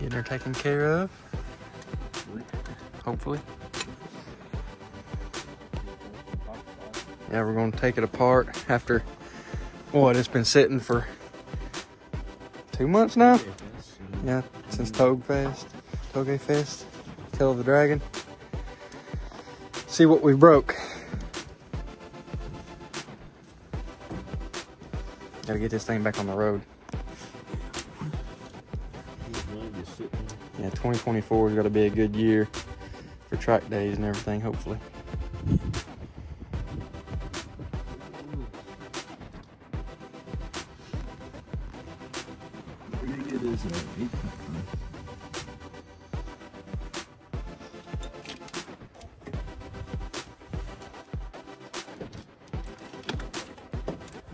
Getting her taken care of. Hopefully. Yeah, we're gonna take it apart after what it's been sitting for two months now. Yeah, since Touge Fest, Touge Fest, Tail of the Dragon. See what we broke. Gotta get this thing back on the road. Yeah, 2024 is gonna be a good year for track days and everything, hopefully.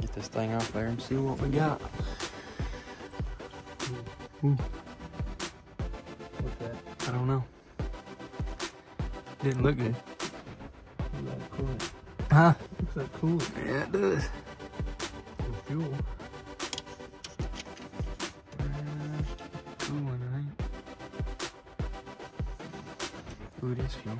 Get this thing off there and see what we got. That? I don't know. Didn't look good. Huh? Looks like coolant. Yeah, it does. Or fuel. Cool I. Ooh, it is fuel.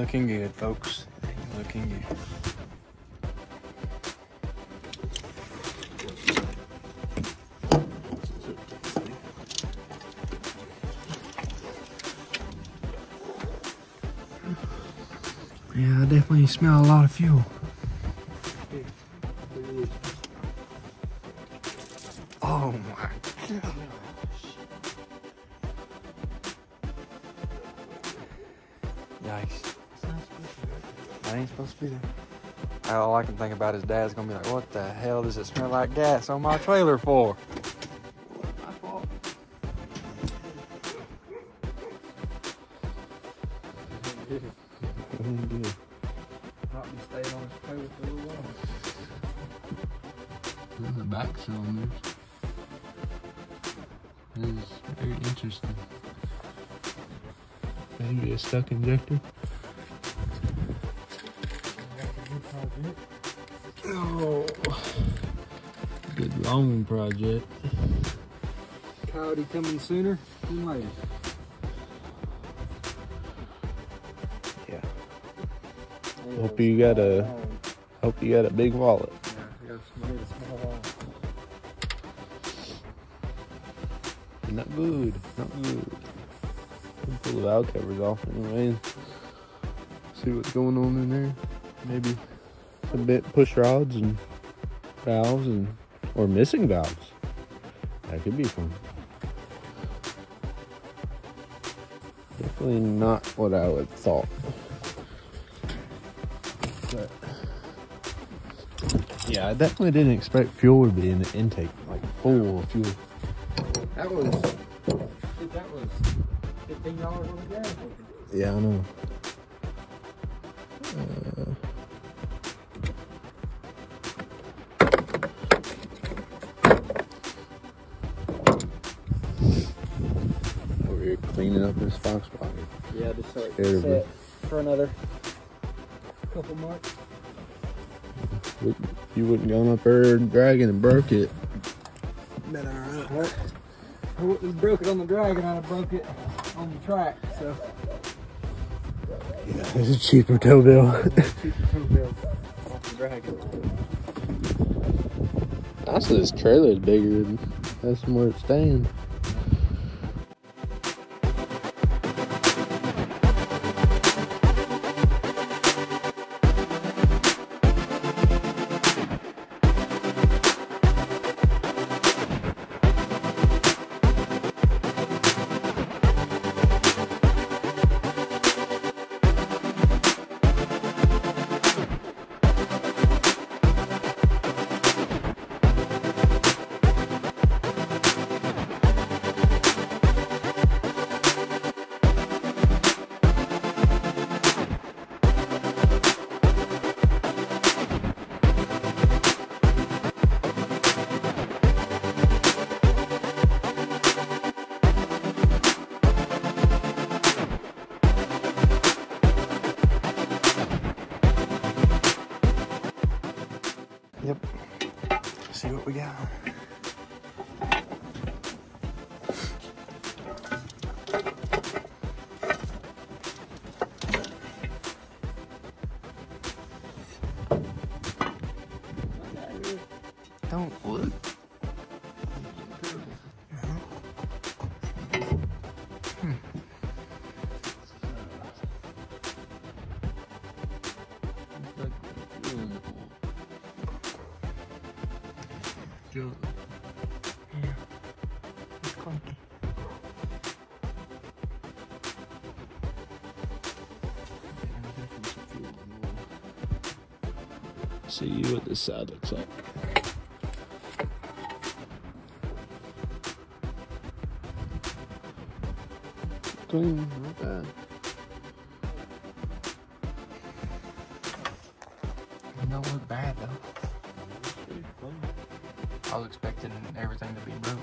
Looking good, folks. Looking good. Yeah, I definitely smell a lot of fuel. That ain't supposed to be there. All I can think about is dad's gonna be like, what the hell does it smell like gas on my trailer for? Back cylinders. This is very interesting. Maybe a stuck injector. Oh, good long project. Coyote coming sooner than later. Yeah. Hope you got a- Hope you got a big wallet. Yeah, I got a small, small wallet. Not good. Not good. Pull the valve covers off anyway. See what's going on in there. Maybe some bit push rods and valves and or missing valves. That could be fun. Definitely not what I would thought. But yeah, I definitely didn't expect fuel would be in the intake, like full of fuel. That was, that was fifteen dollars on the gas. Yeah, I know. This fox body. Yeah, just so it set for another couple months. You wouldn't gone up there dragging and broke it. Been alright. Well, I wouldn't have broke it on the dragon, I'd have broke it on the track. So Yeah, it's a cheaper tow bill. cheaper tow bill off the dragon. This trailer is bigger than that's where it's staying. Yep. See what we got. Yeah. It's clunky. See what this side looks like. Clean, not bad. Don't look bad though. I was expecting everything to be broke.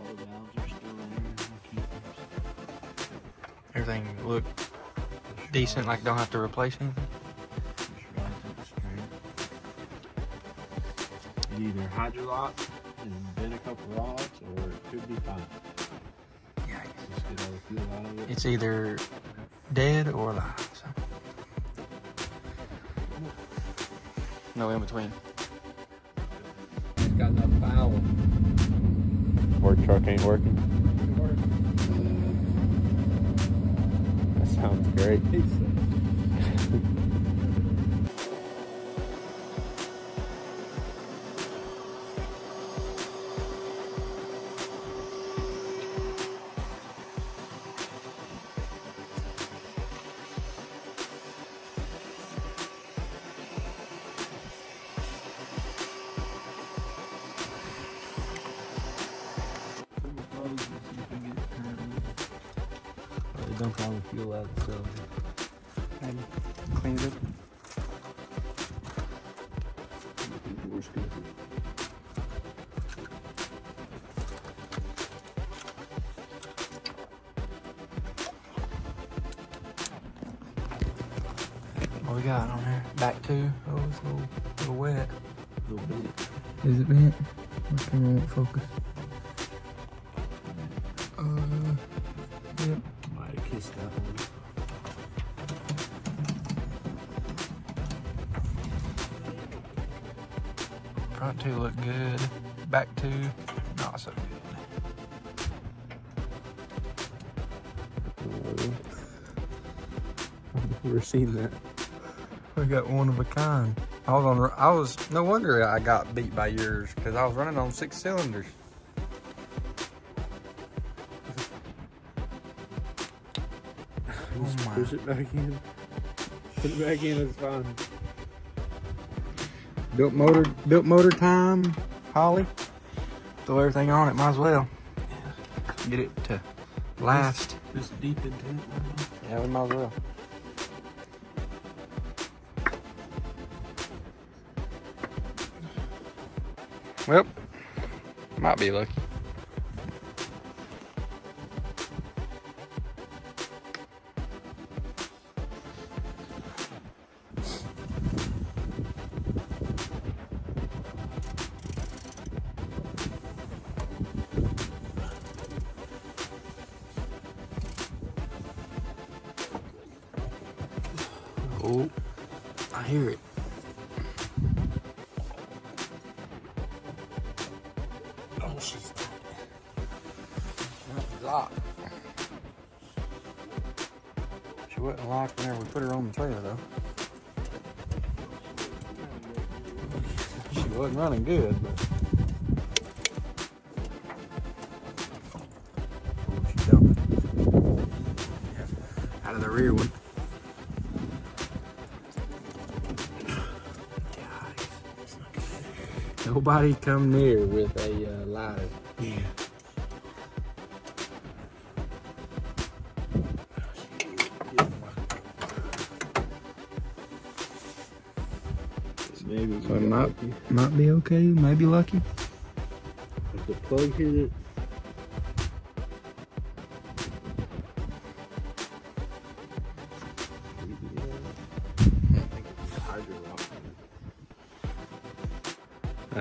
All the valves are still in there. I'll keep. Everything look decent, like don't have to replace anything. Push rods up straight. It either hydrolocked and been a couple rods, or it could be fine. Just get all the fuel out of it. It's either dead or alive. So. No in between. It's got enough power. Work truck ain't working. That sounds great. Dump all the fuel out of the cylinder. And clean it. What we got on there? Back two. Oh, it's a little, little wet. A little bit. Is it bent? What's going on? Focus. Two look good. Back two, not so good. I've never seen that. We got one of a kind. I was on. I was no wonder I got beat by yours because I was running on six cylinders. Just oh my. push it back in. Put it back in, it's fine. Built motor. Built motor time. Holley. Throw everything on it. Might as well. Get it to last. This deep into it. Yeah, we might as well. Well, might be lucky. Oh, I hear it. Oh, she's locked. She wasn't locked whenever we put her on the trailer, though. She wasn't running good, but. Oh. Out of the rear one. Nobody come near with a uh, lighter. Yeah. Maybe So might, might be okay, maybe lucky. If the plug hit it,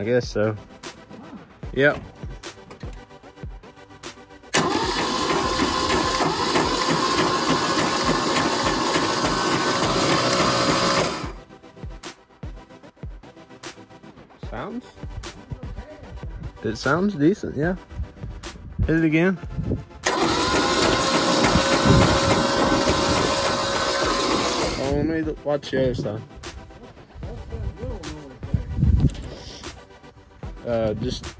I guess so. Yep. Sounds? It sounds decent, yeah. Hit it again. Oh, let me watch the other side. Uh, just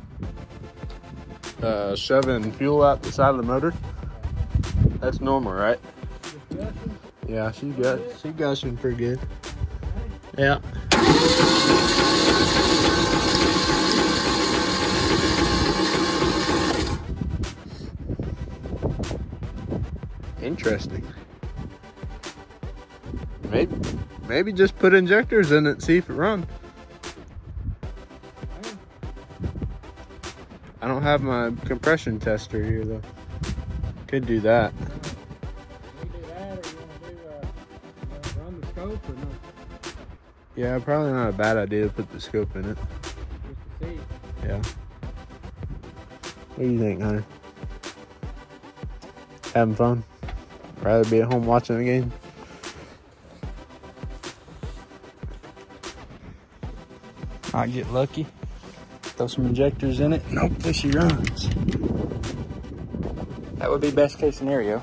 uh, shoving fuel out the side of the motor. That's normal, right? Yeah, she got she gushing pretty good. Yeah. Interesting. Maybe maybe just put injectors in it, see if it runs. I don't have my compression tester here though. Could do that. Yeah, probably not a bad idea to put the scope in it. Yeah. What do you think, Hunter? Having fun? Rather be at home watching the game? Might get lucky. Throw some injectors in it and hopefully she runs. That would be best case scenario.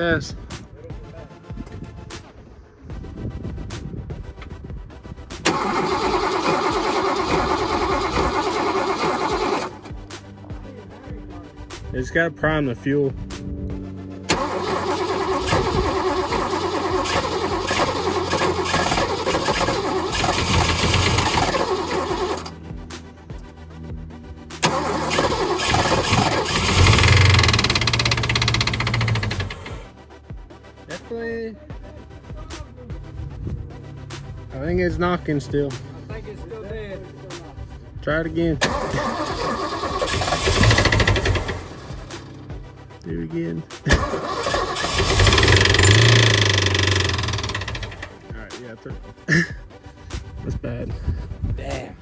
Guess. It's got prime the fuel. Definitely. I think it's knocking still. I think it's still dead. Try it again. Do it again. Alright, yeah, turn it off. That's bad. Damn.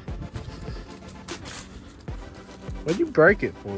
What'd you break it for?